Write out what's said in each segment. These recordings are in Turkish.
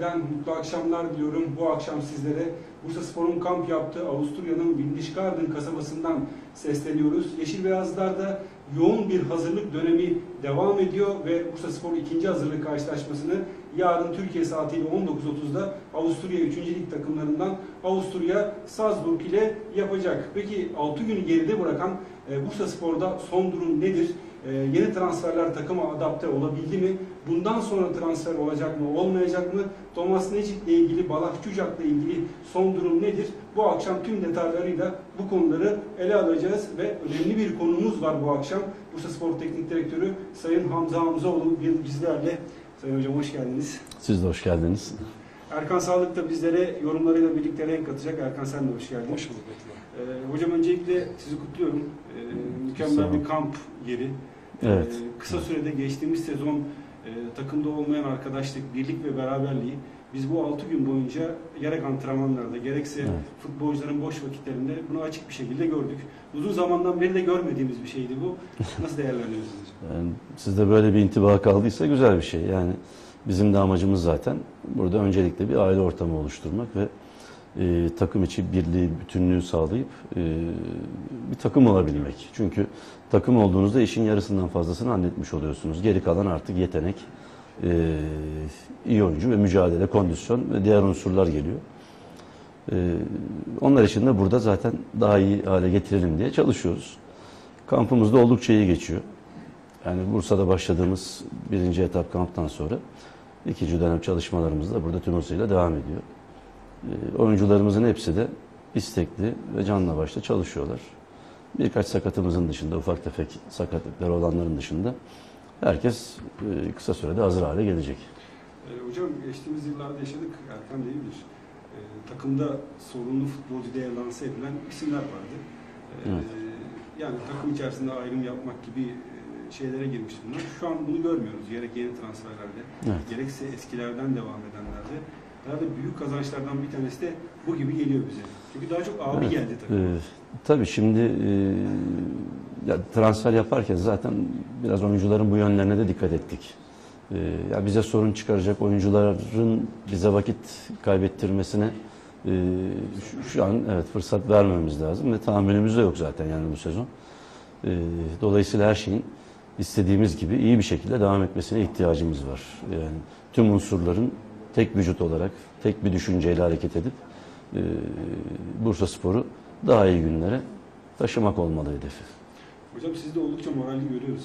Özel'den mutlu akşamlar diliyorum. Bu akşam sizlere Bursa Spor'un kamp yaptığı Avusturya'nın Windisgarden kasabasından sesleniyoruz. Yeşil Beyazlar'da yoğun bir hazırlık dönemi devam ediyor ve Bursa Spor ikinci hazırlık karşılaşmasını yarın Türkiye saatiyle 19.30'da Avusturya 3. Lig takımlarından Avusturya Salzburg ile yapacak. Peki 6 günü geride bırakan e, Bursa Spor'da son durum nedir? E, yeni transferler takıma adapte olabildi mi? Bundan sonra transfer olacak mı, olmayacak mı? Thomas Necip ile ilgili, Balak Çucak'la ilgili son durum nedir? Bu akşam tüm detaylarıyla bu konuları ele alacağız ve önemli bir konumuz var bu akşam. Bursa Spor Teknik Direktörü Sayın Hamza Hamzaoğlu bizlerle. Sayın Hocam hoş geldiniz. Siz de hoş geldiniz. Erkan Sağlık da bizlere yorumlarıyla birlikte renk katacak. Erkan sen de hoş geldin. Hoş bulduk. Ee, hocam öncelikle sizi kutluyorum. Ee, mükemmel bir kamp yeri. Evet. Kısa sürede geçtiğimiz sezon e, takımda olmayan arkadaşlık, birlik ve beraberliği biz bu 6 gün boyunca gerek antrenmanlarda gerekse Evet. futbolcuların boş vakitlerinde bunu açık bir şekilde gördük. Uzun zamandan beri de görmediğimiz bir şeydi bu. Nasıl değerlendiriyorsunuz? Yani sizde böyle bir intiba kaldıysa güzel bir şey. Yani bizim de amacımız zaten burada öncelikle bir aile ortamı oluşturmak ve e, takım içi birliği, bütünlüğü sağlayıp e, bir takım olabilmek. Çünkü takım olduğunuzda işin yarısından fazlasını halletmiş oluyorsunuz. Geri kalan artık yetenek, e, iyi oyuncu ve mücadele, kondisyon ve diğer unsurlar geliyor. E, onlar için de burada zaten daha iyi hale getirelim diye çalışıyoruz. Kampımız da oldukça iyi geçiyor. Yani Bursa'da başladığımız birinci etap kamptan sonra ikinci dönem çalışmalarımız da burada tüm hızıyla devam ediyor. E, oyuncularımızın hepsi de istekli ve canla başla çalışıyorlar. Birkaç sakatımızın dışında, ufak tefek sakatlıkları olanların dışında herkes e, kısa sürede hazır hale gelecek. Ee, hocam geçtiğimiz yıllarda yaşadık. Erkan değil bilir. Ee, takımda sorunlu futbolcu diye lanse edilen isimler vardı. Evet. Yani takım içerisinde ayrım yapmak gibi e, şeylere girmiş bunlar. Şu an bunu görmüyoruz. Gerek yeni transferlerde, Evet. gerekse eskilerden devam edenlerde. Herhalde büyük kazançlardan bir tanesi de bu gibi geliyor bize. Çünkü daha çok abi Evet. geldi takıma. Ee, tabii şimdi e, ya transfer yaparken zaten biraz oyuncuların bu yönlerine de dikkat ettik. Ee, ya bize sorun çıkaracak oyuncuların bize vakit kaybettirmesine e, şu, şu an evet fırsat vermemiz lazım ve tahammülümüz de yok zaten yani bu sezon. Ee, dolayısıyla her şeyin istediğimiz gibi iyi bir şekilde devam etmesine ihtiyacımız var. Yani tüm unsurların tek vücut olarak, tek bir düşünceyle hareket edip e, Bursa Spor'u daha iyi günlere taşımak olmalı hedefi. Hocam siz de oldukça moralli görüyoruz.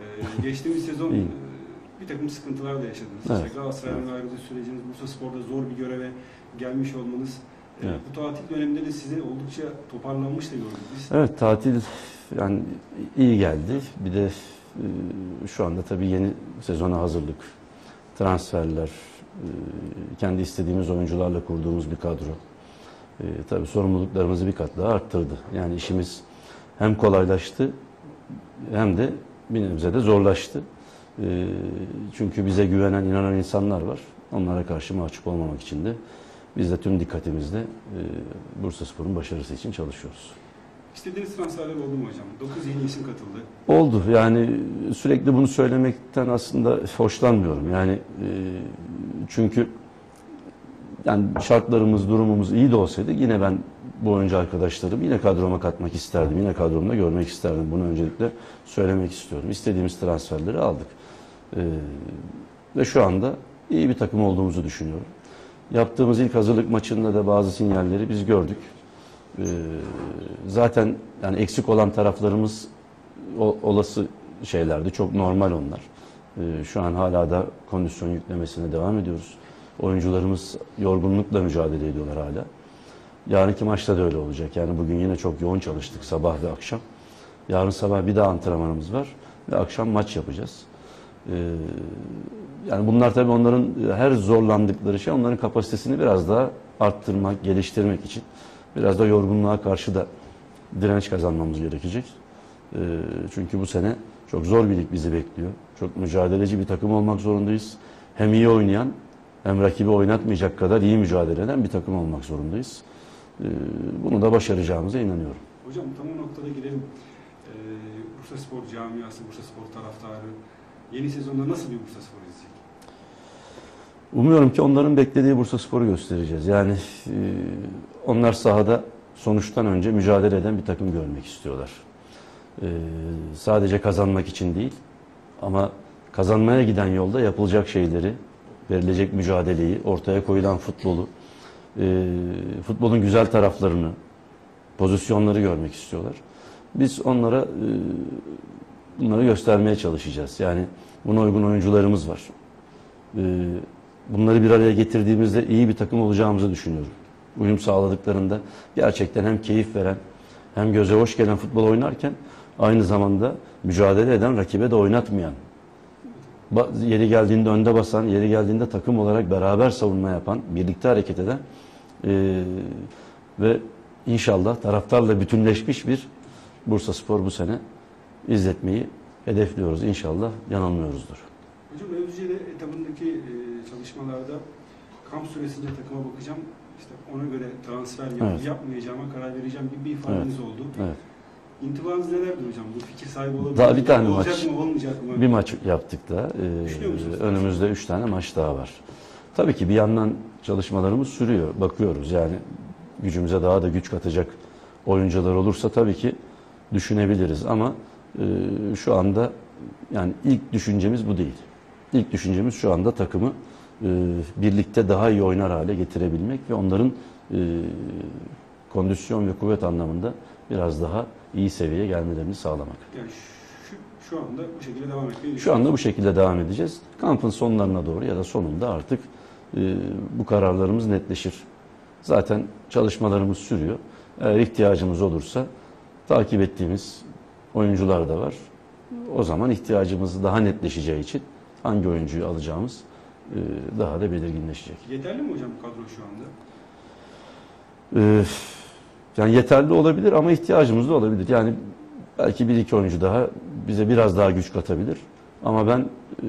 Ee, geçtiğimiz sezon İyi. e, bir takım sıkıntılar da yaşadınız. Evet. İşte Galatasaray'ın ayrılığı süreciniz, Bursa Spor'da zor bir göreve gelmiş olmanız. Ee, Evet. Bu tatil döneminde de size oldukça toparlanmış da gördük biz. Evet tatil yani iyi geldi. Bir de e, şu anda tabii yeni sezona hazırlık, transferler, kendi istediğimiz oyuncularla kurduğumuz bir kadro. E, tabii sorumluluklarımızı bir kat daha arttırdı. Yani işimiz hem kolaylaştı hem de bir nebze de zorlaştı. E, çünkü bize güvenen, inanan insanlar var. Onlara karşı mahcup olmamak için de biz de tüm dikkatimizle e, Bursa Spor'un başarısı için çalışıyoruz. İstediğiniz transferler oldu mu hocam? 9 yeni isim katıldı. Oldu. Yani sürekli bunu söylemekten aslında hoşlanmıyorum. Yani e, çünkü yani şartlarımız, durumumuz iyi de olsaydı yine ben bu oyuncu arkadaşlarımı yine kadroma katmak isterdim. Yine kadromda görmek isterdim. Bunu öncelikle söylemek istiyorum. İstediğimiz transferleri aldık. E, ve şu anda iyi bir takım olduğumuzu düşünüyorum. Yaptığımız ilk hazırlık maçında da bazı sinyalleri biz gördük. Ee, zaten yani eksik olan taraflarımız o- olası şeylerdi. Çok normal onlar. Ee, şu an hala da kondisyon yüklemesine devam ediyoruz. Oyuncularımız yorgunlukla mücadele ediyorlar hala. Yarınki maçta da öyle olacak. Yani bugün yine çok yoğun çalıştık sabah ve akşam. Yarın sabah bir daha antrenmanımız var ve akşam maç yapacağız. Ee, yani bunlar tabii onların her zorlandıkları şey onların kapasitesini biraz daha arttırmak, geliştirmek için biraz da yorgunluğa karşı da direnç kazanmamız gerekecek. Ee, çünkü bu sene çok zor bir lig bizi bekliyor. Çok mücadeleci bir takım olmak zorundayız. Hem iyi oynayan hem rakibi oynatmayacak kadar iyi mücadele eden bir takım olmak zorundayız. Ee, bunu da başaracağımıza inanıyorum. Hocam tam o noktada girelim. Ee, Bursa Spor camiası, Bursa Spor taraftarı yeni sezonda nasıl bir Bursa Spor izleyecek? Umuyorum ki onların beklediği Bursa Spor'u göstereceğiz. Yani e, onlar sahada sonuçtan önce mücadele eden bir takım görmek istiyorlar. E, sadece kazanmak için değil ama kazanmaya giden yolda yapılacak şeyleri, verilecek mücadeleyi, ortaya koyulan futbolu, e, futbolun güzel taraflarını, pozisyonları görmek istiyorlar. Biz onlara e, bunları göstermeye çalışacağız. Yani buna uygun oyuncularımız var. E, bunları bir araya getirdiğimizde iyi bir takım olacağımızı düşünüyorum. Uyum sağladıklarında gerçekten hem keyif veren hem göze hoş gelen futbol oynarken aynı zamanda mücadele eden rakibe de oynatmayan yeri geldiğinde önde basan, yeri geldiğinde takım olarak beraber savunma yapan, birlikte hareket eden e, ve inşallah taraftarla bütünleşmiş bir Bursa Spor bu sene izletmeyi hedefliyoruz. İnşallah yanılmıyoruzdur. Hocam Mevzuceli etabındaki e, çalışmalarda kamp süresince takıma bakacağım. İşte ona göre transfer yap, Evet. yapmayacağıma karar vereceğim gibi bir ifadeniz oldu. Evet. İntibanız nelerdir hocam? Bu fikir sahibi olabilir Daha bir tane Olacak maç. mı olmayacak mı? Bir maç yaptık da e, önümüzde üç tane maç daha var. Tabii ki bir yandan çalışmalarımız sürüyor. Bakıyoruz yani gücümüze daha da güç katacak oyuncular olursa tabii ki düşünebiliriz ama e, şu anda yani ilk düşüncemiz bu değil. İlk düşüncemiz şu anda takımı e, birlikte daha iyi oynar hale getirebilmek ve onların e, kondisyon ve kuvvet anlamında biraz daha iyi seviyeye gelmelerini sağlamak. Yani şu, şu anda bu şekilde devam etmeyi Şu anda bu şekilde devam edeceğiz. Kampın sonlarına doğru ya da sonunda artık e, bu kararlarımız netleşir. Zaten çalışmalarımız sürüyor. Eğer ihtiyacımız olursa takip ettiğimiz oyuncular da var. O zaman ihtiyacımız daha netleşeceği için hangi oyuncuyu alacağımız e, daha da belirginleşecek. Yeterli mi hocam bu kadro şu anda? Ee, yani yeterli olabilir ama ihtiyacımız da olabilir. Yani belki bir iki oyuncu daha bize biraz daha güç katabilir. Ama ben e,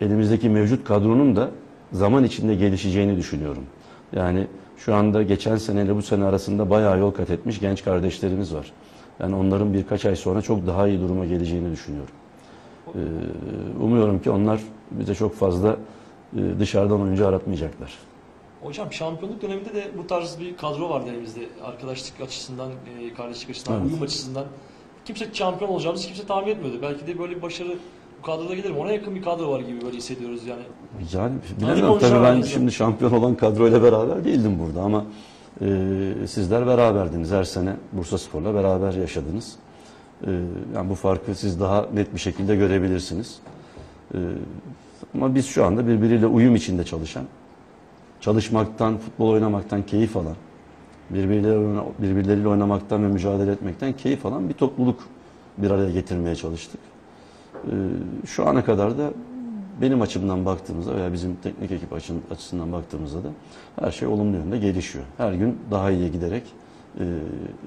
elimizdeki mevcut kadronun da zaman içinde gelişeceğini düşünüyorum. Yani şu anda geçen seneyle bu sene arasında bayağı yol kat etmiş genç kardeşlerimiz var. Yani onların birkaç ay sonra çok daha iyi duruma geleceğini düşünüyorum. Ee, umuyorum ki onlar bize çok fazla e, dışarıdan oyuncu aratmayacaklar. Hocam şampiyonluk döneminde de bu tarz bir kadro vardı elimizde. Arkadaşlık açısından, e, kardeşlik açısından, Evet. uyum açısından. Kimse şampiyon olacağımızı kimse tahmin etmiyordu. Belki de böyle bir başarı bu kadroda gelir mi? Ona yakın bir kadro var gibi böyle hissediyoruz yani. Yani bilemiyorum tabii ben şimdi şampiyon olan kadroyla beraber değildim burada ama e, sizler beraberdiniz. Her sene Bursa Spor'la beraber yaşadınız. E, yani bu farkı siz daha net bir şekilde görebilirsiniz. E, ama biz şu anda birbiriyle uyum içinde çalışan, çalışmaktan, futbol oynamaktan keyif alan, birbirleriyle, birbirleriyle oynamaktan ve mücadele etmekten keyif alan bir topluluk bir araya getirmeye çalıştık. Ee, Şu ana kadar da benim açımdan baktığımızda veya bizim teknik ekip açısından baktığımızda da her şey olumlu yönde gelişiyor. Her gün daha iyiye giderek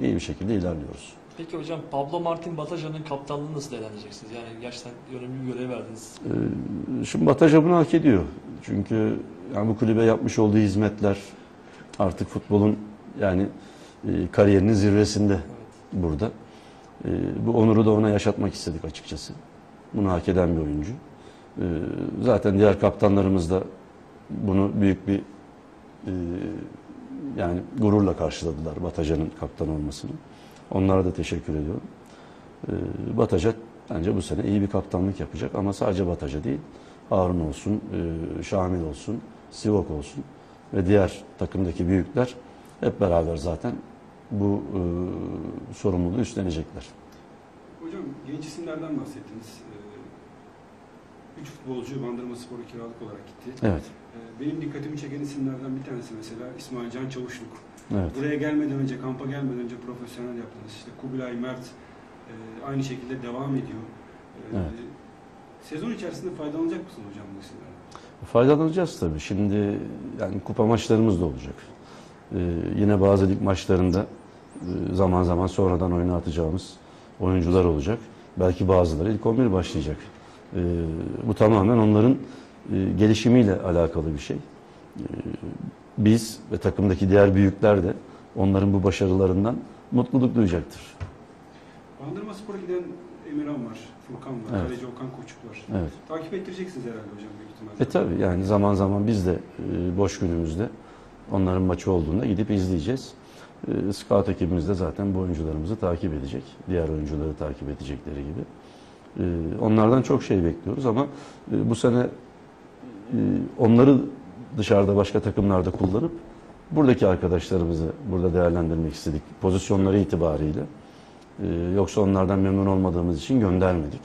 iyi bir şekilde ilerliyoruz. Peki hocam Pablo Martin Bataja'nın kaptanlığını nasıl değerlendireceksiniz? Yani gerçekten önemli bir görev verdiniz. Ee, Şimdi Bataja bunu hak ediyor. Çünkü yani bu kulübe yapmış olduğu hizmetler artık futbolun yani e, kariyerinin zirvesinde Evet. burada. Ee, bu onuru da ona yaşatmak istedik açıkçası. Bunu hak eden bir oyuncu. Ee, zaten diğer kaptanlarımız da bunu büyük bir e, yani gururla karşıladılar Bataja'nın kaptan olmasını. Onlara da teşekkür ediyorum. Ee, Bataja bence bu sene iyi bir kaptanlık yapacak ama sadece Bataja değil. Harun olsun, e, Şamil olsun, Sivok olsun ve diğer takımdaki büyükler hep beraber zaten bu e, sorumluluğu üstlenecekler. Hocam genç isimlerden bahsettiniz. Ee, Üç futbolcu Bandırma Spor'a kiralık olarak gitti. Evet, Ee, Benim dikkatimi çeken isimlerden bir tanesi mesela İsmail Can Çavuşluk. evet. Buraya gelmeden önce, kampa gelmeden önce profesyonel yaptınız. İşte Kubilay Mert e, aynı şekilde devam ediyor. Ee, Evet. Sezon içerisinde faydalanacak mısınız hocam bu isimlerden? Faydalanacağız tabii. Şimdi yani kupa maçlarımız da olacak. Ee, yine bazı lig maçlarında e, zaman zaman sonradan oyuna atacağımız oyuncular olacak. Belki bazıları ilk 11 başlayacak. Ee, bu tamamen onların e, gelişimiyle alakalı bir şey. Ee, biz ve takımdaki diğer büyükler de onların bu başarılarından mutluluk duyacaktır. Bandırma Spor'a giden Emirhan var. Furkan var, Evet. kaleci Okan Koçuk var. Evet. Takip ettireceksiniz herhalde hocam büyük ihtimalle. E tabi yani zaman zaman biz de e, boş günümüzde onların maçı olduğunda gidip izleyeceğiz. E, Scout ekibimiz de zaten bu oyuncularımızı takip edecek. Diğer oyuncuları takip edecekleri gibi. E, Onlardan çok şey bekliyoruz ama e, bu sene e, onları dışarıda başka takımlarda kullanıp buradaki arkadaşlarımızı burada değerlendirmek istedik. Pozisyonları itibariyle. E, Yoksa onlardan memnun olmadığımız için göndermedik.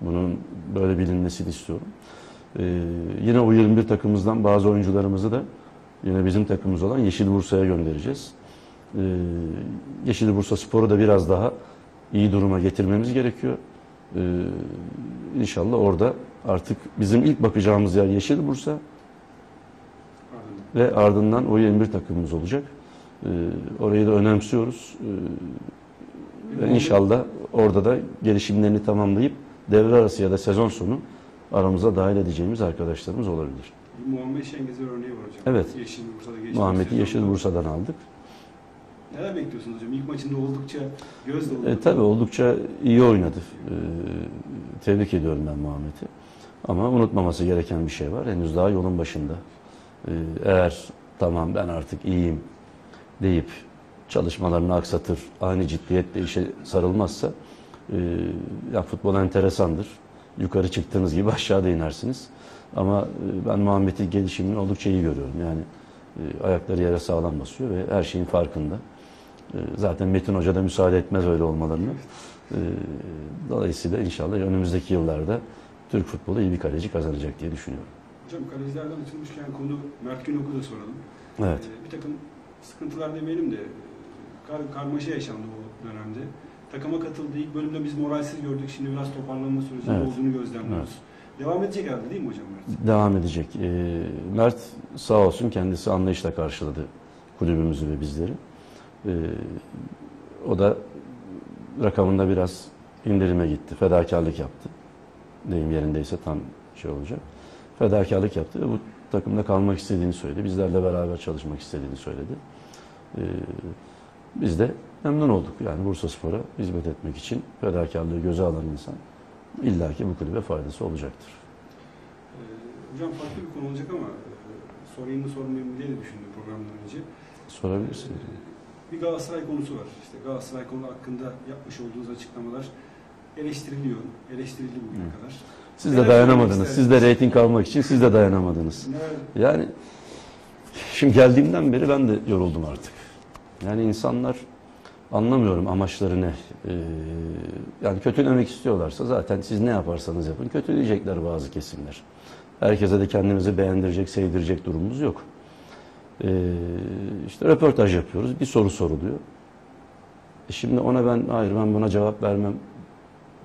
Bunun böyle bilinmesini istiyorum. Ee, yine o 21 takımımızdan bazı oyuncularımızı da yine bizim takımımız olan Yeşil Bursa'ya göndereceğiz. Ee, Yeşil Bursa Spor'u da biraz daha iyi duruma getirmemiz gerekiyor. Ee, inşallah orada artık bizim ilk bakacağımız yer Yeşil Bursa ve ardından o 21 takımımız olacak. Ee, orayı da önemsiyoruz. Ee, ve inşallah orada da gelişimlerini tamamlayıp devre arası ya da sezon sonu aramıza dahil edeceğimiz arkadaşlarımız olabilir. Muhammed Şengezer örneği var hocam. Evet. Yeşil Bursa'da. Muhammed'i Yeşil Bursa'dan aldık. Neler bekliyorsunuz hocam? İlk maçında oldukça göz doldu. E, tabii oldukça iyi oynadı. E, tebrik ediyorum ben Muhammed'i. Ama unutmaması gereken bir şey var. Henüz daha yolun başında. E, eğer tamam ben artık iyiyim deyip çalışmalarını aksatır, aynı ciddiyetle işe sarılmazsa e, ya futbol enteresandır. Yukarı çıktığınız gibi aşağıda inersiniz. Ama e, ben Muhammed'in gelişimini oldukça iyi görüyorum. Yani e, ayakları yere sağlam basıyor ve her şeyin farkında. E, Zaten Metin Hoca da müsaade etmez öyle olmalarını. E, Dolayısıyla inşallah önümüzdeki yıllarda Türk futbolu iyi bir kaleci kazanacak diye düşünüyorum. Hocam kalecilerden açılmışken konu Mert Günok'u da soralım. Evet. Ee, bir takım sıkıntılar demeyelim de kar, karmaşa yaşandı o dönemde. Takıma katıldı. İlk bölümde biz moralsiz gördük. Şimdi biraz toparlanma sürecinde Evet. olduğunu gözlemliyoruz. Devam edecek herhalde değil mi hocam Mert? Devam edecek. Mert sağ olsun kendisi anlayışla karşıladı kulübümüzü ve bizleri. E, o da rakamında biraz indirime gitti. Fedakarlık yaptı. Deyim yerindeyse tam şey olacak. Fedakarlık yaptı ve bu takımda kalmak istediğini söyledi. Bizlerle beraber çalışmak istediğini söyledi. E, biz de memnun olduk. Yani Bursa Spor'a hizmet etmek için fedakarlığı göze alan insan illaki bu kulübe faydası olacaktır. Ee, hocam farklı bir konu olacak ama e, sorayım mı sormayayım diye de düşündüm programdan önce. Sorabilirsin. Ee, bir Galatasaray konusu var. İşte Galatasaray konu hakkında yapmış olduğunuz açıklamalar eleştiriliyor. Eleştirildi bugüne Hı. kadar. Siz de Neler dayanamadınız. söylemek Siz de reyting almak için siz de dayanamadınız. Neler, Yani şimdi geldiğimden beri ben de yoruldum artık. Yani insanlar anlamıyorum amaçları ne. Ee, yani kötülemek istiyorlarsa zaten siz ne yaparsanız yapın kötüleyecekler bazı kesimler. Herkese de kendimizi beğendirecek, sevdirecek durumumuz yok. Ee, işte röportaj yapıyoruz. Bir soru soruluyor. E şimdi ona ben hayır ben buna cevap vermem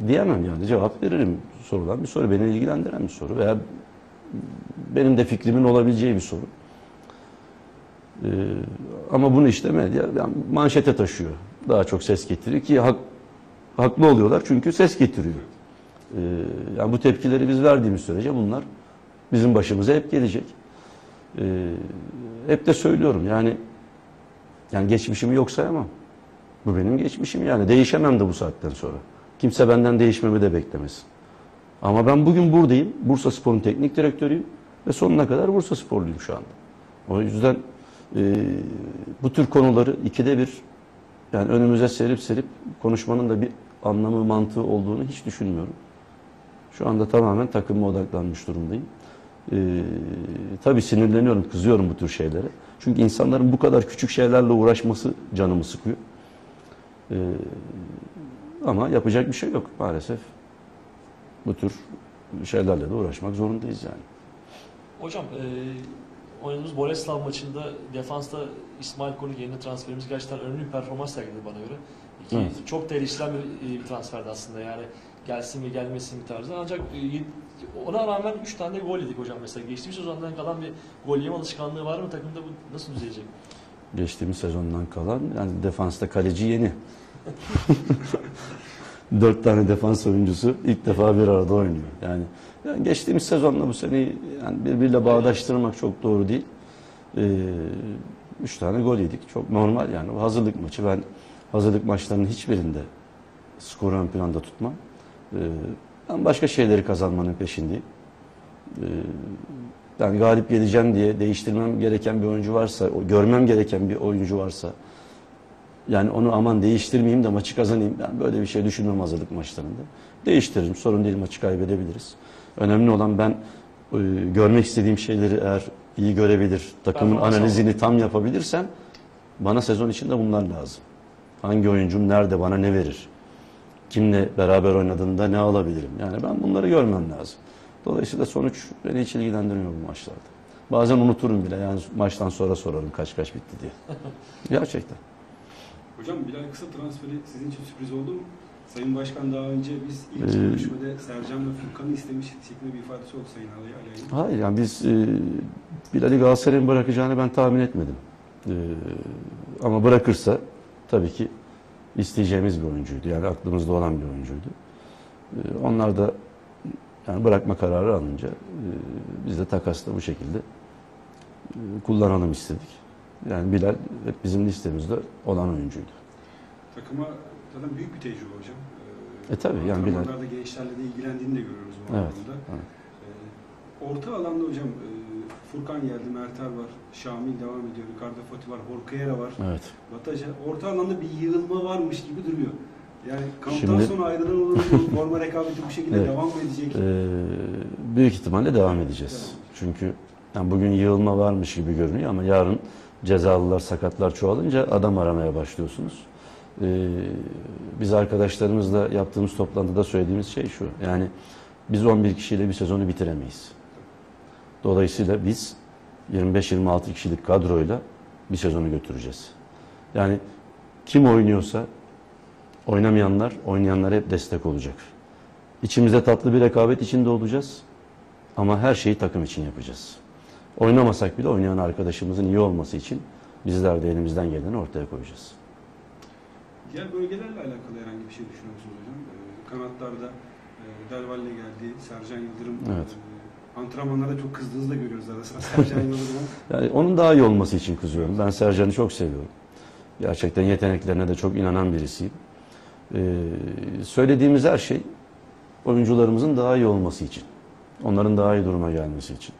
diyemem yani. Cevap veririm. Sorulan bir soru. Beni ilgilendiren bir soru veya benim de fikrimin olabileceği bir soru. Ee, ama bunu işte medya yani manşete taşıyor. Daha çok ses getiriyor ki hak, haklı oluyorlar çünkü ses getiriyor. Ee, yani bu tepkileri biz verdiğimiz sürece bunlar bizim başımıza hep gelecek. Ee, hep de söylüyorum yani yani geçmişimi yok sayamam. Bu benim geçmişim yani değişemem de bu saatten sonra. Kimse benden değişmemi de beklemesin. Ama ben bugün buradayım. Bursa Spor'un teknik direktörüyüm ve sonuna kadar Bursa Sporluyum şu anda. O yüzden e, bu tür konuları ikide bir yani önümüze serip serip konuşmanın da bir anlamı mantığı olduğunu hiç düşünmüyorum. Şu anda tamamen takıma odaklanmış durumdayım. E, tabii sinirleniyorum, kızıyorum bu tür şeylere. Çünkü insanların bu kadar küçük şeylerle uğraşması canımı sıkıyor. E, ama yapacak bir şey yok maalesef. Bu tür şeylerle de uğraşmak zorundayız yani. Hocam e, oynadığımız Boleslav maçında defansta İsmail Konik yerine transferimiz gerçekten önemli bir performans sergiledi bana göre. Ki Evet. Çok da eleştirilen bir, bir transferdi aslında yani gelsin mi gelmesin mi tarzı. Ancak e, ona rağmen 3 tane gol yedik hocam mesela. Geçtiğimiz sezondan kalan bir gol yeme alışkanlığı var mı takımda bu nasıl düzelecek? Geçtiğimiz sezondan kalan yani defansta kaleci yeni. Dört tane defans oyuncusu ilk defa bir arada oynuyor. Yani, yani geçtiğimiz sezonla bu seneyi yani birbiriyle bağdaştırmak çok doğru değil. Ee, üç tane gol yedik. Çok normal yani. O hazırlık maçı. Ben hazırlık maçlarının hiçbirinde skoru ön planda tutmam. Ee, Ben başka şeyleri kazanmanın peşindeyim. Ee, yani galip geleceğim diye değiştirmem gereken bir oyuncu varsa, görmem gereken bir oyuncu varsa, yani onu aman değiştirmeyeyim de maçı kazanayım. Ben böyle bir şey düşünmem hazırlık maçlarında. Değiştiririm. Sorun değil maçı kaybedebiliriz. Önemli olan ben e, görmek istediğim şeyleri eğer iyi görebilir, takımın analizini tam yapabilirsem bana sezon içinde bunlar lazım. Hangi oyuncum nerede bana ne verir? Kimle beraber oynadığında ne alabilirim? Yani ben bunları görmem lazım. Dolayısıyla sonuç beni hiç ilgilendirmiyor bu maçlarda. Bazen unuturum bile yani maçtan sonra sorarım kaç kaç bitti diye. Gerçekten. Hocam Bilal kısa transferi sizin için sürpriz oldu mu? Sayın Başkan daha önce biz ilk Ee, görüşmede Sercan ve Furkan'ı istemiş şeklinde bir ifadesi oldu Sayın Ali. Hayır yani biz e, Bilal'i Galatasaray'ın bırakacağını ben tahmin etmedim. E, ama bırakırsa tabii ki isteyeceğimiz bir oyuncuydu. Yani aklımızda olan bir oyuncuydu. E, onlar da yani bırakma kararı alınca e, biz de takasla bu şekilde e, kullanalım istedik. Yani Bilal hep bizim listemizde olan oyuncuydu. Takıma zaten büyük bir tecrübe hocam. Ee, E tabii, yani Bilal- gençlerle de ilgilendiğini de görüyoruz bu Evet, anlamda. evet. Ee, orta alanda hocam e, Furkan geldi, Mertel var, Şamil devam ediyor, Ricardo Fati var, Horkayera var, Evet. Bataja. Orta alanda bir yığılma varmış gibi duruyor. Yani kamptan Şimdi- sonra ayrılan olur mu? Forma rekabeti bu şekilde Evet. devam mı edecek? Ee, büyük ihtimalle devam edeceğiz. Çünkü yani bugün yığılma varmış gibi görünüyor ama yarın cezalılar, sakatlar çoğalınca adam aramaya başlıyorsunuz. Ee, biz arkadaşlarımızla yaptığımız toplantıda söylediğimiz şey şu. Yani biz 11 kişiyle bir sezonu bitiremeyiz. Dolayısıyla biz 25-26 kişilik kadroyla bir sezonu götüreceğiz. Yani kim oynuyorsa oynamayanlar, oynayanlar hep destek olacak. İçimizde tatlı bir rekabet içinde olacağız. Ama her şeyi takım için yapacağız. Oynamasak bile oynayan arkadaşımızın iyi olması için bizler de elimizden geleni ortaya koyacağız. Diğer bölgelerle alakalı herhangi bir şey düşünüyor musunuz hocam? Ee, kanatlarda e, Delvalle geldi, Sercan Yıldırım. Evet. Antrenmanlarda çok kızdığınızı da görüyoruz ara sıra. Yani onun daha iyi olması için kızıyorum. Ben Sercan'ı çok seviyorum. Gerçekten yeteneklerine de çok inanan birisiyim. Ee, söylediğimiz her şey oyuncularımızın daha iyi olması için. Onların daha iyi duruma gelmesi için.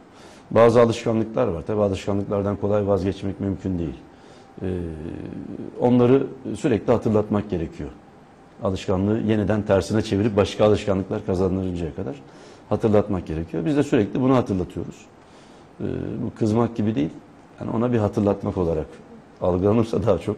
Bazı alışkanlıklar var. Tabi alışkanlıklardan kolay vazgeçmek mümkün değil. Ee, onları sürekli hatırlatmak gerekiyor. Alışkanlığı yeniden tersine çevirip başka alışkanlıklar kazanırıncaya kadar hatırlatmak gerekiyor. Biz de sürekli bunu hatırlatıyoruz. Ee, bu kızmak gibi değil. Yani ona bir hatırlatmak olarak algılanırsa daha çok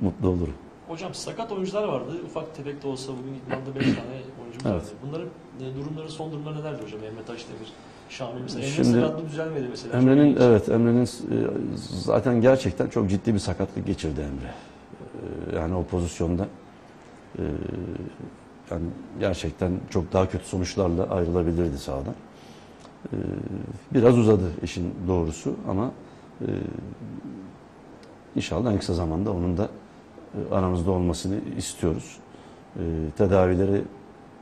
mutlu olurum. Hocam sakat oyuncular vardı. Ufak tefek de olsa bugün idmanda 5 tane oyuncumuz Evet. vardı. Bunların e, durumları, son durumları nelerdi hocam? Emre Taşdemir, Şamil mesela. Emre Şimdi- sakatlığı düzelmedi mesela. Emre'nin evet Emre'nin e, zaten gerçekten çok ciddi bir sakatlık geçirdi Emre. E, Yani o pozisyonda e, yani gerçekten çok daha kötü sonuçlarla ayrılabilirdi sahadan. E, Biraz uzadı işin doğrusu ama e, inşallah en kısa zamanda onun da e, aramızda olmasını istiyoruz. E, Tedavileri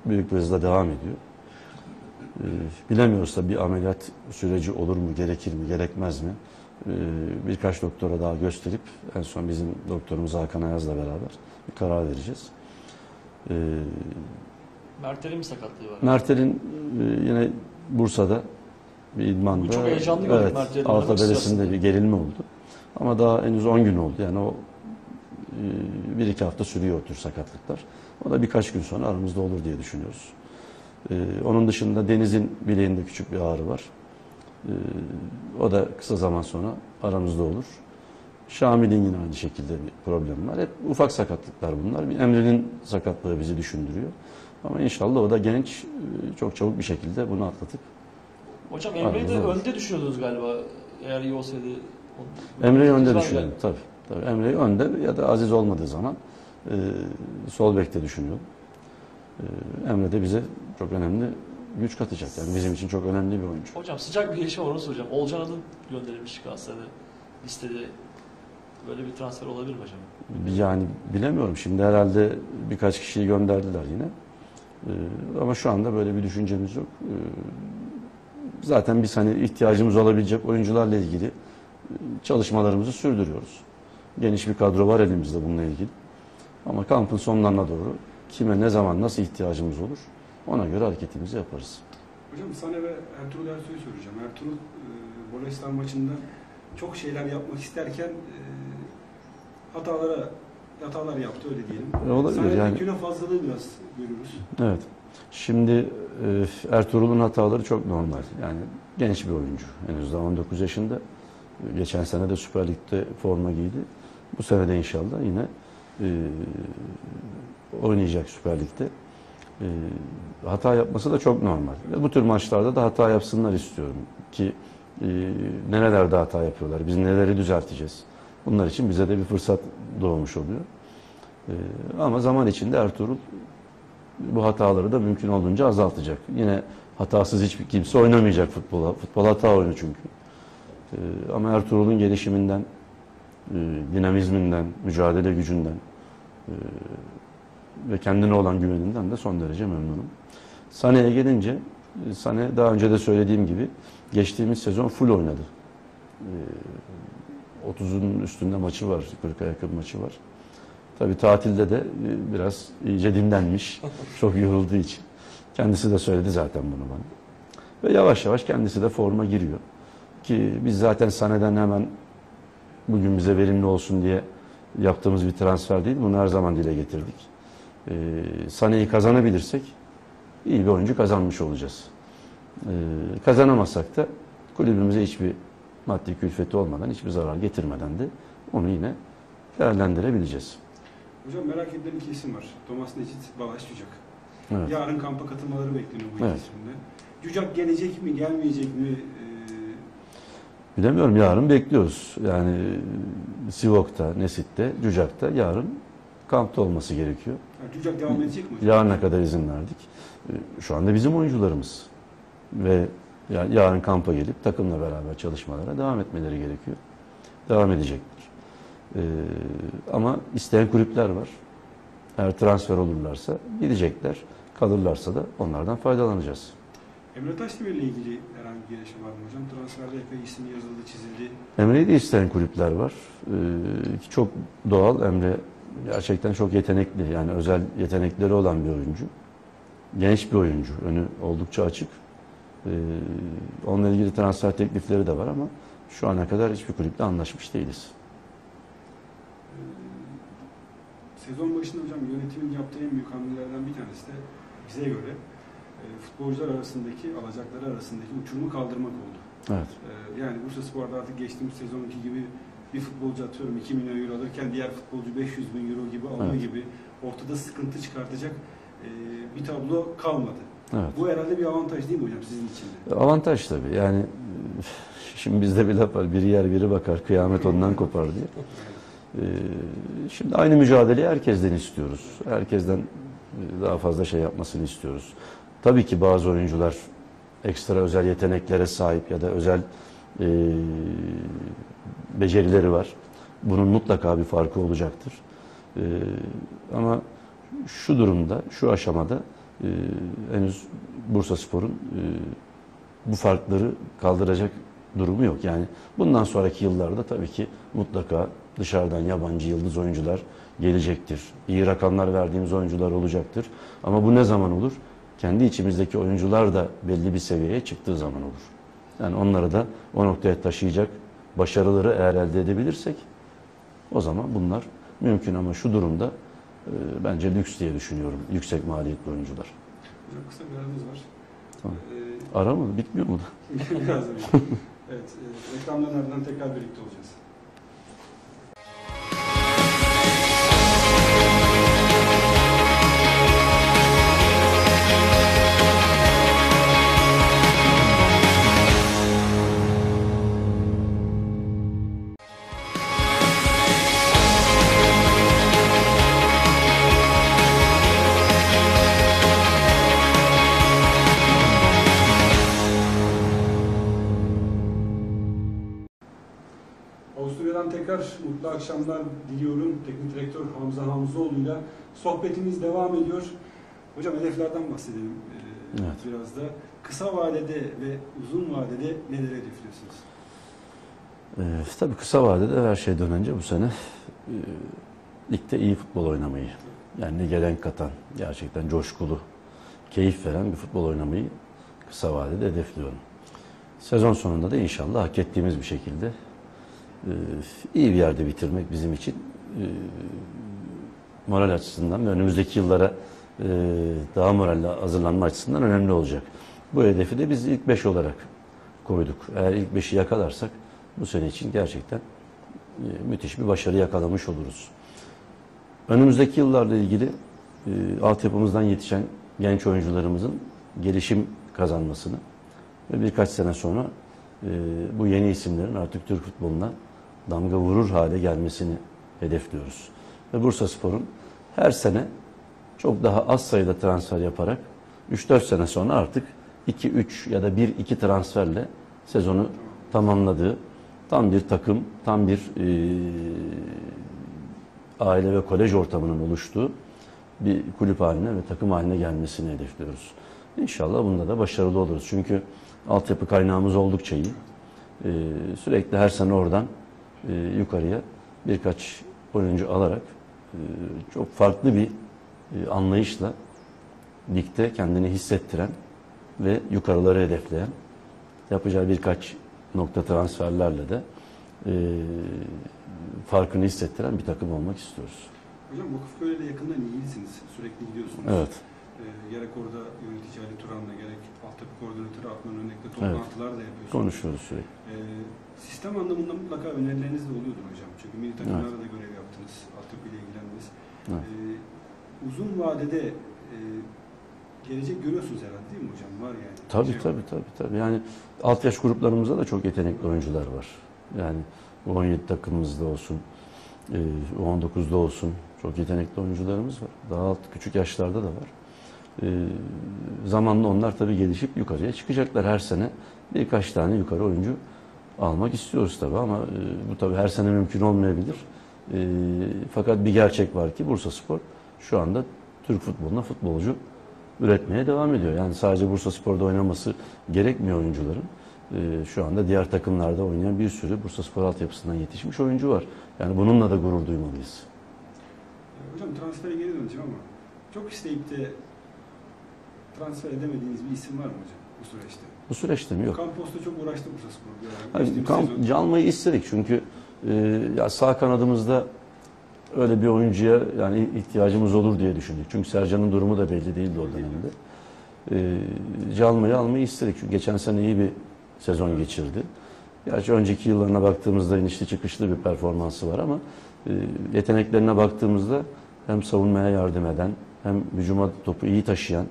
büyük bir hızla devam ediyor. E, Bilemiyoruz da bir ameliyat süreci olur mu, gerekir mi, gerekmez mi? Birkaç doktora daha gösterip en son bizim doktorumuz Hakan Ayaz'la beraber bir karar vereceğiz. E, Mertel'in sakatlığı var. Mertel'in e, yine Bursa'da bir idmanda Bu çok heyecanlı gördük evet, Mertel'in sırasında. bir gerilme oldu. Ama daha henüz 10 gün oldu. Yani o e, bir iki hafta sürüyor o tür sakatlıklar. O da birkaç gün sonra aramızda olur diye düşünüyoruz. E, onun dışında Deniz'in bileğinde küçük bir ağrı var. E, o da kısa zaman sonra aramızda olur. Şamil'in yine aynı şekilde bir problem var. Hep ufak sakatlıklar bunlar. Bir Emre'nin sakatlığı bizi düşündürüyor. Ama inşallah o da genç, e, çok çabuk bir şekilde bunu atlatıp Hocam Emre'yi de önde düşünüyordunuz galiba. Eğer iyi olsaydı. Emre'yi önde düşünüyorum tabii. tabii. Emre'yi önde ya da Aziz olmadığı zaman e, sol bekte düşünüyorum. E, Emre de bize çok önemli güç katacak. Yani bizim için çok önemli bir oyuncu. Hocam sıcak bir gelişme var onu soracağım. Olcan Adın gönderilmiş Galatasaray'da listede. Böyle bir transfer olabilir mi hocam? Yani bilemiyorum. Şimdi herhalde birkaç kişiyi gönderdiler yine. E, ama şu anda böyle bir düşüncemiz yok. E, zaten biz hani ihtiyacımız olabilecek oyuncularla ilgili e, çalışmalarımızı sürdürüyoruz. Geniş bir kadro var elimizde bununla ilgili. Ama kampın sonlarına doğru kime ne zaman nasıl ihtiyacımız olur Ona göre hareketimizi yaparız. Hocam sana ve Ertuğrul Ersoy'u soracağım. Ertuğrul e, Bolestan maçında çok şeyler yapmak isterken e, hatalara hatalar yaptı öyle diyelim. E, olabilir Sahnede yani. kilo fazlalığı biraz görüyoruz. Evet. Şimdi e, Ertuğrul'un hataları çok normal. Yani genç bir oyuncu. Henüz daha 19 yaşında. Geçen sene de Süper Lig'de forma giydi. Bu sene de inşallah yine e, oynayacak Süper Lig'de. E, hata yapması da çok normal. Ve bu tür maçlarda da hata yapsınlar istiyorum. Ki e, nerelerde hata yapıyorlar, biz neleri düzelteceğiz. Bunlar için bize de bir fırsat doğmuş oluyor. E, ama zaman içinde Ertuğrul bu hataları da mümkün olduğunca azaltacak. Yine hatasız hiçbir kimse oynamayacak futbola. Futbol hata oyunu çünkü. Ee, ama Ertuğrul'un gelişiminden, e, dinamizminden, mücadele gücünden e, ve kendine olan güveninden de son derece memnunum. Sane'ye gelince, Sane daha önce de söylediğim gibi geçtiğimiz sezon full oynadı. Ee, 30'un üstünde maçı var, 40'a yakın maçı var. Tabii tatilde de e, biraz iyice dinlenmiş. Çok yorulduğu için. Kendisi de söyledi zaten bunu bana. Ve yavaş yavaş kendisi de forma giriyor. Ki biz zaten Sane'den hemen bugün bize verimli olsun diye yaptığımız bir transfer değil. Bunu her zaman dile getirdik. Ee, Sane'yi kazanabilirsek iyi bir oyuncu kazanmış olacağız. Ee, kazanamazsak da kulübümüze hiçbir maddi külfeti olmadan, hiçbir zarar getirmeden de onu yine değerlendirebileceğiz. Hocam merak edilen iki isim var. Thomas Necit, Balaş Cücak. Evet. Yarın kampa katılmaları bekleniyor bu Evet. isimde. Cücak gelecek mi, gelmeyecek mi? Ee, Bilemiyorum yarın bekliyoruz. Yani e, Sivok'ta, Nesit'te, Cücak'ta yarın kampta olması gerekiyor. yani Cücak devam edecek mi? Yarına kadar izin verdik. E, Şu anda bizim oyuncularımız ve ya- yarın kampa gelip takımla beraber çalışmalara devam etmeleri gerekiyor. Devam edecektir. E, Ama isteyen kulüpler var. Eğer transfer olurlarsa gidecekler. Kalırlarsa da onlardan faydalanacağız. Emre Taşdemir ile ilgili herhangi bir gelişme var mı hocam? Transferde epey isim yazıldı, çizildi. Emre'yi de isteyen kulüpler var. Ee, çok doğal. Emre gerçekten çok yetenekli. Yani özel yetenekleri olan bir oyuncu. Genç bir oyuncu. Önü oldukça açık. Ee, onunla ilgili transfer teklifleri de var ama şu ana kadar hiçbir kulüple anlaşmış değiliz. Ee, Sezon başında hocam yönetimin yaptığı en büyük hamlelerden bir tanesi de bize göre e, futbolcular arasındaki, alacakları arasındaki uçurumu kaldırmak oldu. Evet. Ee, Yani Bursa Spor'da artık geçtiğimiz sezonki gibi bir futbolcu atıyorum 2 milyon euro alırken diğer futbolcu 500 bin euro gibi alma Evet. gibi ortada sıkıntı çıkartacak e, bir tablo kalmadı. Evet. Bu herhalde bir avantaj değil mi hocam sizin için de? Avantaj tabii. Yani e, şimdi bizde bir laf var. Biri yer biri bakar. Kıyamet ondan kopar diye. Ee, Şimdi aynı mücadeleyi herkesten istiyoruz. Herkesten e, daha fazla şey yapmasını istiyoruz. Tabii ki bazı oyuncular ekstra özel yeteneklere sahip ya da özel e, becerileri var. Bunun mutlaka bir farkı olacaktır. E, ama şu durumda, şu aşamada e, henüz Bursa Spor'un e, bu farkları kaldıracak durumu yok. Yani bundan sonraki yıllarda tabii ki mutlaka dışarıdan yabancı yıldız oyuncular gelecektir. İyi rakamlar verdiğimiz oyuncular olacaktır. Ama bu ne zaman olur? Kendi içimizdeki oyuncular da belli bir seviyeye çıktığı zaman olur. Yani onları da o noktaya taşıyacak başarıları eğer elde edebilirsek o zaman bunlar mümkün ama şu durumda e, bence lüks diye düşünüyorum. Yüksek maliyetli oyuncular. Hocam kısa bir aramız var. Tamam. Ee, Ara mı? Bitmiyor mu? Birazdan. evet, e, reklamların ardından tekrar birlikte olacağız. Akşamlar diliyorum. Teknik direktör Hamza Hamzoğlu'yla sohbetimiz devam ediyor. Hocam hedeflerden bahsedelim ee, Evet. biraz da. Kısa vadede ve uzun vadede neler hedefliyorsunuz? Ee, tabii kısa vadede her şeyden önce bu sene e, ligde iyi futbol oynamayı. Yani lige renk katan, gerçekten coşkulu, keyif veren bir futbol oynamayı kısa vadede hedefliyorum. Sezon sonunda da inşallah hak ettiğimiz bir şekilde iyi bir yerde bitirmek bizim için e, moral açısından ve önümüzdeki yıllara e, daha moralle hazırlanma açısından önemli olacak. Bu hedefi de biz ilk 5 olarak koyduk. Eğer ilk 5'i yakalarsak bu sene için gerçekten müthiş bir başarı yakalamış oluruz. Önümüzdeki yıllarla ilgili e, altyapımızdan yetişen genç oyuncularımızın gelişim kazanmasını ve birkaç sene sonra bu yeni isimlerin artık Türk futboluna damga vurur hale gelmesini hedefliyoruz. Ve Bursa Spor'un her sene çok daha az sayıda transfer yaparak 3-4 sene sonra artık 2-3 ya da 1-2 transferle sezonu tamamladığı tam bir takım, tam bir e, aile ve kolej ortamının oluştuğu bir kulüp haline ve takım haline gelmesini hedefliyoruz. İnşallah bunda da başarılı oluruz. Çünkü altyapı kaynağımız oldukça iyi. Ee, sürekli her sene oradan e, yukarıya birkaç oyuncu alarak e, çok farklı bir e, anlayışla ligde kendini hissettiren ve yukarıları hedefleyen yapacağı birkaç nokta transferlerle de e, farkını hissettiren bir takım olmak istiyoruz. Hocam Vakıfköy'le yakından iyisiniz. Sürekli gidiyorsunuz. Evet. Ee, gerek orada yönetici Ali Turan'la gerek altyapı koordinatörü Atman Örnek'le toplantılar da yapıyorsunuz. Konuşuyoruz sürekli. Ee, sistem anlamında mutlaka önerileriniz de oluyordur hocam. Çünkü milli takımlarda da görev yaptınız. Altyapı ile ilgilendiniz. Evet. Ee, uzun vadede e, gelecek görüyorsunuz herhalde değil mi hocam? Var yani. Tabii Şey tabii tabii tabii. Yani alt yaş gruplarımızda da çok yetenekli oyuncular var. Yani bu 17 takımımızda olsun, e, U19'da olsun çok yetenekli oyuncularımız var. Daha alt küçük yaşlarda da var. E, Zamanla onlar tabii gelişip yukarıya çıkacaklar her sene. Birkaç tane yukarı oyuncu almak istiyoruz tabii ama e, bu tabii her sene mümkün olmayabilir. E, Fakat bir gerçek var ki Bursa Spor şu anda Türk futboluna futbolcu üretmeye devam ediyor. Yani sadece Bursa Spor'da oynaması gerekmiyor oyuncuların. Ee, şu anda diğer takımlarda oynayan bir sürü Bursa Spor altyapısından yetişmiş oyuncu var. Yani bununla da gurur duymalıyız. Ee, Hocam transfere geri döneceğim ama çok isteyip de transfer edemediğiniz bir isim var mı hocam bu süreçte? Bu süreçte mi? Yok. Kamposta çok uğraştı Bursa Spor. Yani kamp. Calmayı istedik çünkü e, ya sağ kanadımızda öyle bir oyuncuya yani ihtiyacımız olur diye düşündük. Çünkü Sercan'ın durumu da belli değildi o dönemde. E, Calmayı almayı istedik. Çünkü geçen sene iyi bir sezon geçirdi. Gerçi önceki yıllarına baktığımızda inişli çıkışlı bir performansı var ama e, yeteneklerine baktığımızda hem savunmaya yardım eden hem hücuma topu iyi taşıyan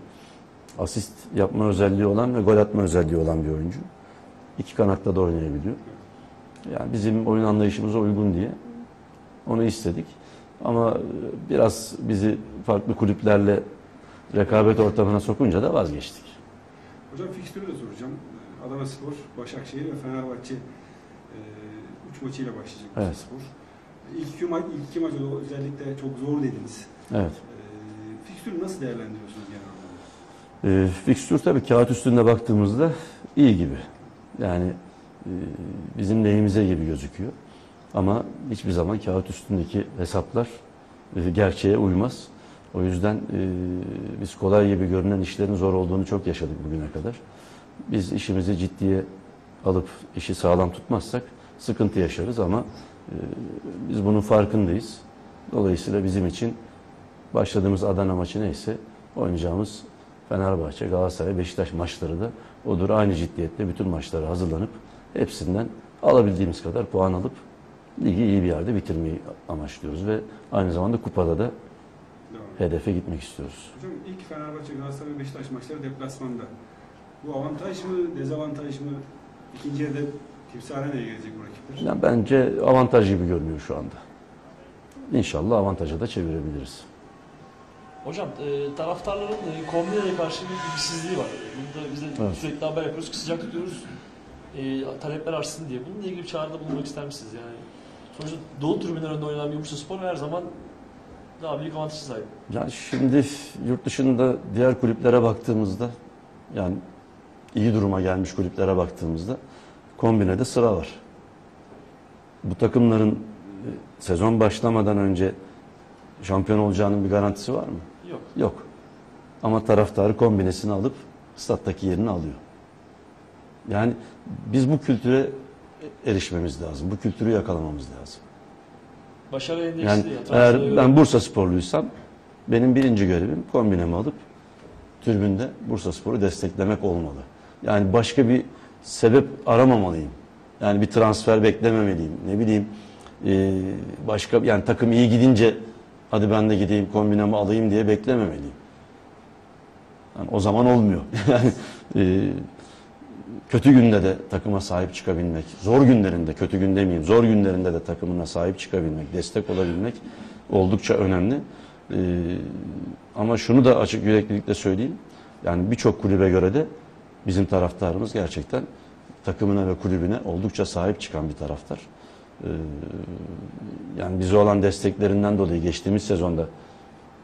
asist yapma özelliği olan ve gol atma özelliği olan bir oyuncu. İki kanatta da oynayabiliyor. Yani bizim oyun anlayışımıza uygun diye onu istedik. Ama e, biraz bizi farklı kulüplerle rekabet ortamına sokunca da vazgeçtik. Hocam fikstürü de soracağım. Adana Spor, Başakşehir ve Fenerbahçe e, üç maçıyla başlayacak Evet. Spor. İlk iki, maç, ilk iki maçı da özellikle çok zor dediniz. Evet. Ee, fikstürü nasıl değerlendiriyorsunuz? E, fikstür tabii kağıt üstünde baktığımızda iyi gibi. Yani e, bizim lehimize gibi gözüküyor. Ama hiçbir zaman kağıt üstündeki hesaplar e, gerçeğe uymaz. O yüzden e, biz kolay gibi görünen işlerin zor olduğunu çok yaşadık bugüne kadar. Biz işimizi ciddiye alıp işi sağlam tutmazsak sıkıntı yaşarız ama e, biz bunun farkındayız. Dolayısıyla bizim için başladığımız Adana maçı neyse oynayacağımız Fenerbahçe, Galatasaray, Beşiktaş maçları da odur. Aynı ciddiyetle bütün maçlara hazırlanıp hepsinden alabildiğimiz kadar puan alıp ligi iyi bir yerde bitirmeyi amaçlıyoruz ve aynı zamanda kupada da hedefe gitmek istiyoruz. Hocam ilk Fenerbahçe, Galatasaray Beşiktaş maçları deplasmanda. Bu avantaj mı, dezavantaj mı? İkinci yarıda Timsahane neye gelecek bu rakipler? Yani bence avantaj gibi görünüyor şu anda. İnşallah avantaja da çevirebiliriz. Hocam e, taraftarların e, kombineye karşı bir bilgisizliği var. Bunu da biz de Evet. sürekli haber yapıyoruz ki sıcak tutuyoruz. E, talepler artsın diye. Bununla ilgili bir çağrıda bulunmak ister misiniz? Yani sonuçta Doğu tribünler önünde oynanan bir Bursa Spor her zaman daha büyük avantajı sahip. Yani şimdi yurt dışında diğer kulüplere baktığımızda yani iyi duruma gelmiş kulüplere baktığımızda kombinede sıra var. Bu takımların e, sezon başlamadan önce şampiyon olacağının bir garantisi var mı? Yok. Yok. Ama taraftarı kombinesini alıp stat'taki yerini alıyor. Yani biz bu kültüre erişmemiz lazım. Bu kültürü yakalamamız lazım. Başarı endeksi Yani ya, eğer göre- ben Bursa sporluysam benim birinci görevim kombinemi alıp tribünde Bursa Spor'u desteklemek olmalı. Yani başka bir sebep aramamalıyım. Yani bir transfer beklememeliyim. Ne bileyim başka yani takım iyi gidince hadi ben de gideyim kombinemi alayım diye beklememeliyim. Yani o zaman olmuyor. Yani e, kötü günde de takıma sahip çıkabilmek, zor günlerinde, kötü gün demeyeyim, zor günlerinde de takımına sahip çıkabilmek, destek olabilmek oldukça önemli. Ee, ama şunu da açık yüreklilikle söyleyeyim. Yani birçok kulübe göre de bizim taraftarımız gerçekten takımına ve kulübüne oldukça sahip çıkan bir taraftar. Ee, yani bize olan desteklerinden dolayı geçtiğimiz sezonda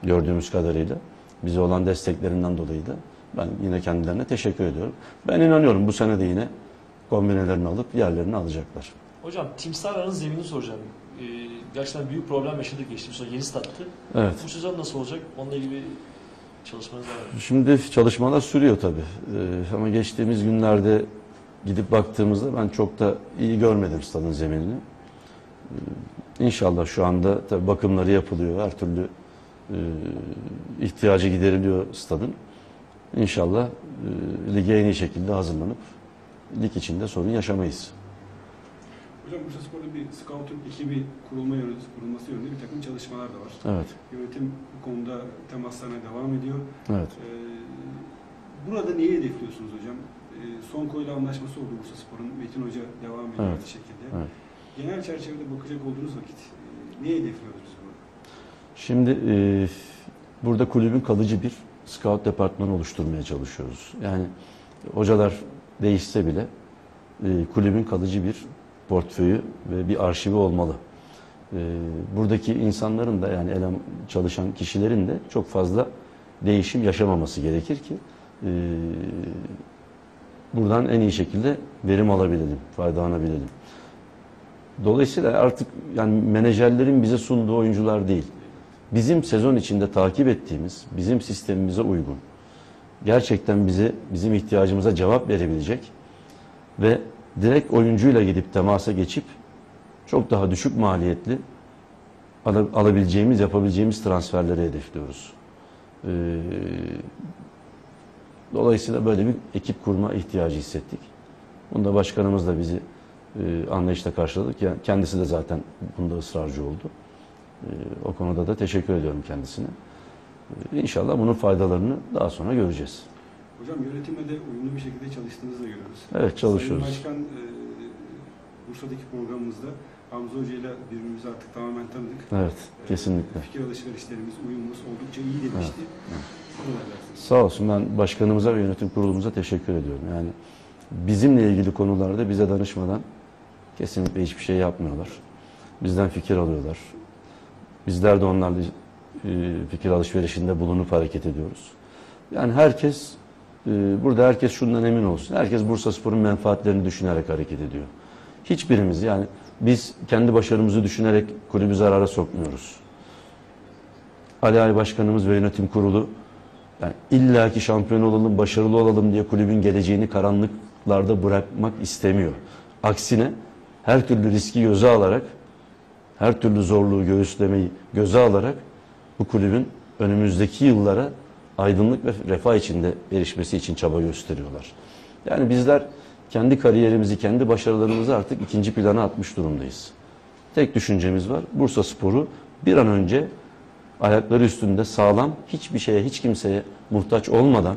gördüğümüz kadarıyla bize olan desteklerinden dolayı da ben yine kendilerine teşekkür ediyorum. Ben inanıyorum bu sene de yine kombinelerini alıp yerlerini alacaklar. Hocam Timstar'ın zeminini soracağım. Ee, gerçekten büyük problem yaşadık geçtiğimiz sezon. Yeni stattı. Evet. Bu sezon nasıl olacak? Onunla ilgili çalışmanız var mı? Şimdi çalışmalar sürüyor tabii. Ee, ama geçtiğimiz günlerde gidip baktığımızda ben çok da iyi görmedim stadın zeminini. İnşallah şu anda tabii bakımları yapılıyor. Her türlü e, ihtiyacı gideriliyor stadın. İnşallah e, lige en iyi şekilde hazırlanıp lig içinde sorun yaşamayız. Hocam Bursaspor'da bir scouting ekibi kurulma yönü, kurulması yönünde bir takım çalışmalar da var. Evet. Yönetim bu konuda temaslarına devam ediyor. Evet. Ee, burada neyi hedefliyorsunuz hocam? Ee, son koyla anlaşması oldu Bursaspor'un. Metin Hoca devam ediyor Evet. şekilde. Evet. Genel çerçevede bakacak olduğunuz vakit e, hedefliyoruz burada? Şimdi e, burada kulübün kalıcı bir scout departmanı oluşturmaya çalışıyoruz. Yani hocalar değişse bile e, kulübün kalıcı bir portföyü ve bir arşivi olmalı. E, buradaki insanların da yani elem çalışan kişilerin de çok fazla değişim yaşamaması gerekir ki e, buradan en iyi şekilde verim alabilelim, faydalanabilelim. Dolayısıyla artık yani menajerlerin bize sunduğu oyuncular değil. Bizim sezon içinde takip ettiğimiz, bizim sistemimize uygun, gerçekten bize bizim ihtiyacımıza cevap verebilecek ve direkt oyuncuyla gidip temasa geçip çok daha düşük maliyetli ala- alabileceğimiz, yapabileceğimiz transferleri hedefliyoruz. Ee, dolayısıyla böyle bir ekip kurma ihtiyacı hissettik. Bunda başkanımız da bizi e, anlayışla karşıladık. Yani kendisi de zaten bunda ısrarcı oldu. E, o konuda da teşekkür ediyorum kendisine. E, İnşallah bunun faydalarını daha sonra göreceğiz. Hocam yönetimle de uyumlu bir şekilde çalıştığınızı da görüyoruz. Evet çalışıyoruz. Sayın Başkan e, Bursa'daki programımızda Hamza Hoca ile birbirimizi artık tamamen tanıdık. Evet E, kesinlikle. Fikir alışverişlerimiz, uyumumuz oldukça iyi demişti. Neler dersiniz? Sağ olsun ben başkanımıza ve yönetim kurulumuza teşekkür ediyorum. Yani bizimle ilgili konularda bize danışmadan kesinlikle hiçbir şey yapmıyorlar. Bizden fikir alıyorlar. Bizler de onlarla e, fikir alışverişinde bulunup hareket ediyoruz. Yani herkes e, burada herkes şundan emin olsun. Herkes Bursaspor'un menfaatlerini düşünerek hareket ediyor. Hiçbirimiz yani biz kendi başarımızı düşünerek kulübü zarara sokmuyoruz. Ali Ay Başkanımız ve yönetim kurulu yani illaki şampiyon olalım, başarılı olalım diye kulübün geleceğini karanlıklarda bırakmak istemiyor. Aksine her türlü riski göze alarak, her türlü zorluğu göğüslemeyi göze alarak bu kulübün önümüzdeki yıllara aydınlık ve refah içinde erişmesi için çaba gösteriyorlar. Yani bizler kendi kariyerimizi, kendi başarılarımızı artık ikinci plana atmış durumdayız. Tek düşüncemiz var. Bursa Sporu bir an önce ayakları üstünde sağlam, hiçbir şeye, hiç kimseye muhtaç olmadan,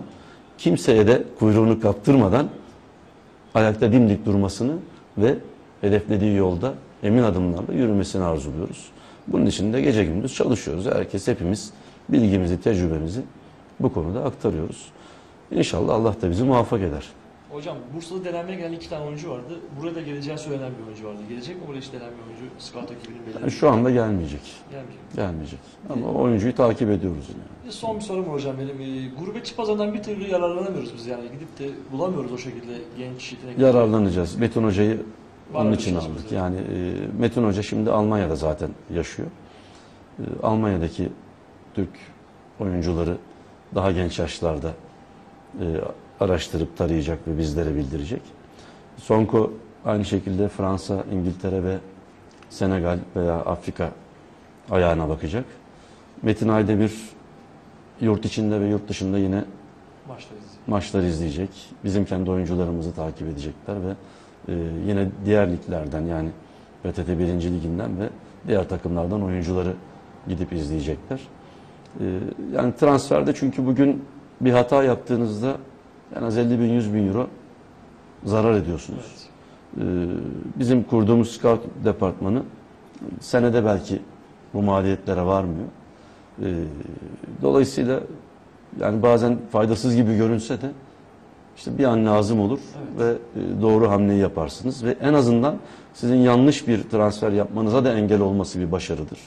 kimseye de kuyruğunu kaptırmadan ayakta dimdik durmasını ve hedeflediği yolda emin adımlarla yürümesini arzuluyoruz. Bunun için de gece gündüz çalışıyoruz. Herkes hepimiz bilgimizi, tecrübemizi bu konuda aktarıyoruz. İnşallah Allah da bizi muvaffak eder. Hocam Bursa'da denenmeye gelen iki tane oyuncu vardı. Burada geleceği söylenen bir oyuncu vardı. Gelecek mi buraya hiç denenen bir oyuncu? Scout ekibinin belirlediği. Yani şu anda gelmeyecek. Gelmeyecek. Gelmeyecek. Ama o oyuncuyu takip ediyoruz. Yani. Bir son bir sorum hocam benim. Ee, gurbetçi pazarından bir türlü yararlanamıyoruz biz yani. Gidip de bulamıyoruz o şekilde genç yetenekli. Yararlanacağız. Metin Hoca'yı onun için çalışması? aldık. Yani e, Metin Hoca şimdi Almanya'da zaten yaşıyor. E, Almanya'daki Türk oyuncuları daha genç yaşlarda e, araştırıp tarayacak ve bizlere bildirecek. Sonko aynı şekilde Fransa, İngiltere ve Senegal veya Afrika ayağına bakacak. Metin Aydemir yurt içinde ve yurt dışında yine maçları izleyecek. Bizim kendi oyuncularımızı takip edecekler ve e, yine diğer liglerden yani PTT 1. Liginden ve diğer takımlardan oyuncuları gidip izleyecekler. E, yani transferde çünkü bugün bir hata yaptığınızda en az 50 bin 100 bin euro zarar ediyorsunuz. Evet. Ee, bizim kurduğumuz scout departmanı senede belki bu maliyetlere varmıyor. Ee, Dolayısıyla yani bazen faydasız gibi görünse de işte bir an lazım olur ve e, doğru hamleyi yaparsınız ve en azından sizin yanlış bir transfer yapmanıza da engel olması bir başarıdır.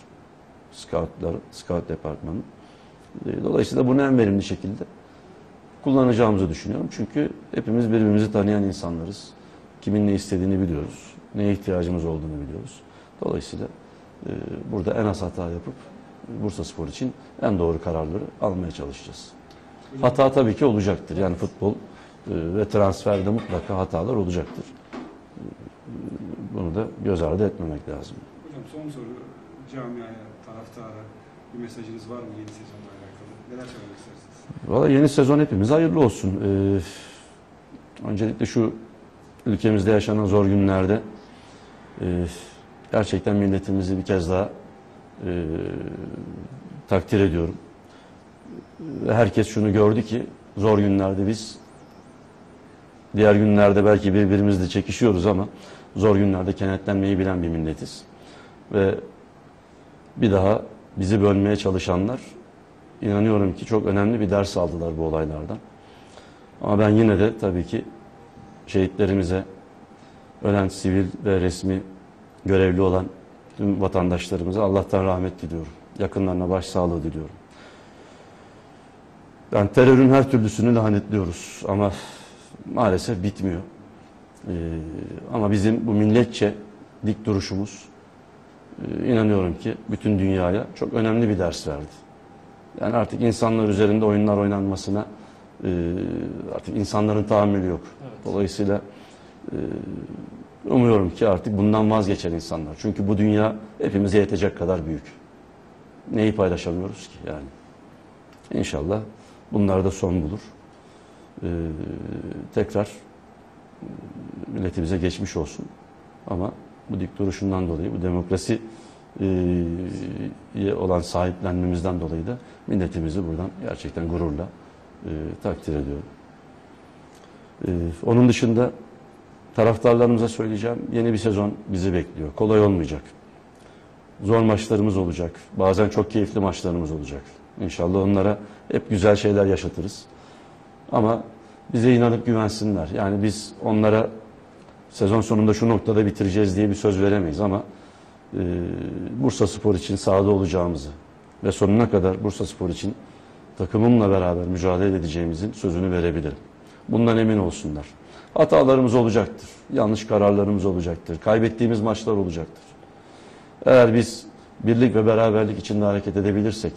Scoutlar, scout departmanı. Ee, Dolayısıyla bunu en verimli şekilde kullanacağımızı düşünüyorum. Çünkü hepimiz birbirimizi tanıyan insanlarız. Kimin ne istediğini biliyoruz. Neye ihtiyacımız olduğunu biliyoruz. Dolayısıyla e, burada en az hata yapıp Bursa Spor için en doğru kararları almaya çalışacağız. Hata tabii ki olacaktır. Yani futbol e, ve transferde mutlaka hatalar olacaktır. E, Bunu da göz ardı etmemek lazım. hocam son soru camiaya, taraftara bir mesajınız var mı yeni sezonla alakalı? Neler söylemek istersiniz? Valla yeni sezon hepimize hayırlı olsun. Ee, öncelikle şu ülkemizde yaşanan zor günlerde e, gerçekten milletimizi bir kez daha e, takdir ediyorum. Herkes şunu gördü ki zor günlerde biz diğer günlerde belki birbirimizle çekişiyoruz ama zor günlerde kenetlenmeyi bilen bir milletiz. Ve bir daha bizi bölmeye çalışanlar inanıyorum ki çok önemli bir ders aldılar bu olaylardan. Ama ben yine de tabii ki şehitlerimize, ölen sivil ve resmi görevli olan tüm vatandaşlarımıza Allah'tan rahmet diliyorum. Yakınlarına başsağlığı diliyorum. Yani terörün her türlüsünü lanetliyoruz ama maalesef bitmiyor. Ee, ama bizim bu milletçe dik duruşumuz e, inanıyorum ki bütün dünyaya çok önemli bir ders verdi. Yani artık insanlar üzerinde oyunlar oynanmasına e, artık insanların tahammülü yok. Evet. Dolayısıyla e, umuyorum ki artık bundan vazgeçer insanlar. Çünkü bu dünya hepimize yetecek kadar büyük. Neyi paylaşamıyoruz ki yani. İnşallah bunlar da son bulur. E, tekrar milletimize geçmiş olsun. Ama bu dik duruşundan dolayı, bu demokrasi e, olan sahiplenmemizden dolayı da milletimizi buradan gerçekten gururla e, takdir ediyorum. E, onun dışında taraftarlarımıza söyleyeceğim yeni bir sezon bizi bekliyor. Kolay olmayacak. Zor maçlarımız olacak. Bazen çok keyifli maçlarımız olacak. İnşallah onlara hep güzel şeyler yaşatırız. Ama bize inanıp güvensinler. Yani biz onlara sezon sonunda şu noktada bitireceğiz diye bir söz veremeyiz ama e, Bursa Spor için sahada olacağımızı ve sonuna kadar Bursa Spor için takımımla beraber mücadele edeceğimizin sözünü verebilirim. Bundan emin olsunlar. Hatalarımız olacaktır. Yanlış kararlarımız olacaktır. Kaybettiğimiz maçlar olacaktır. Eğer biz birlik ve beraberlik içinde hareket edebilirsek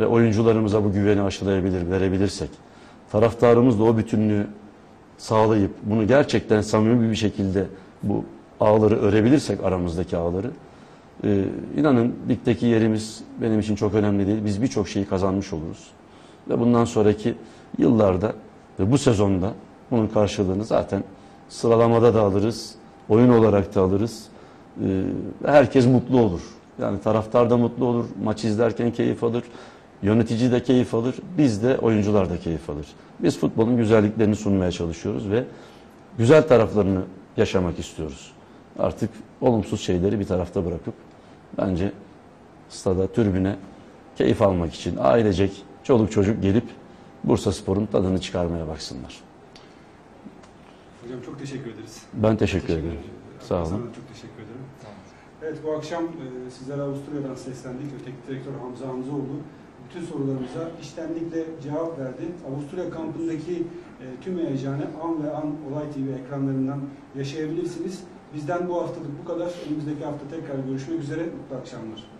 ve oyuncularımıza bu güveni aşılayabilir, verebilirsek, taraftarımız da o bütünlüğü sağlayıp bunu gerçekten samimi bir şekilde bu ağları örebilirsek aramızdaki ağları e, inanın ligdeki yerimiz benim için çok önemli değil. Biz birçok şeyi kazanmış oluruz. Ve bundan sonraki yıllarda ve bu sezonda bunun karşılığını zaten sıralamada da alırız, oyun olarak da alırız. E, herkes mutlu olur. Yani taraftar da mutlu olur, maç izlerken keyif alır, yönetici de keyif alır, biz de oyuncular da keyif alır. Biz futbolun güzelliklerini sunmaya çalışıyoruz ve güzel taraflarını yaşamak istiyoruz. Artık olumsuz şeyleri bir tarafta bırakıp bence stada, tribüne keyif almak için ailecek, çoluk çocuk gelip Bursa Spor'un tadını çıkarmaya baksınlar. Hocam çok teşekkür ederiz. Ben teşekkür ederim. Sağ olun. Çok teşekkür ederim. Tamam. Evet bu akşam e, sizlere Avusturya'dan seslendik. Öteki direktör Hamza Hamzoğlu bütün sorularımıza içtenlikle cevap verdi. Avusturya kampındaki e, tüm heyecanı an ve an Olay TV ekranlarından yaşayabilirsiniz. Bizden bu haftalık bu kadar. Önümüzdeki hafta tekrar görüşmek üzere. Mutlu akşamlar.